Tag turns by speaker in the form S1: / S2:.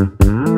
S1: Mm-hmm.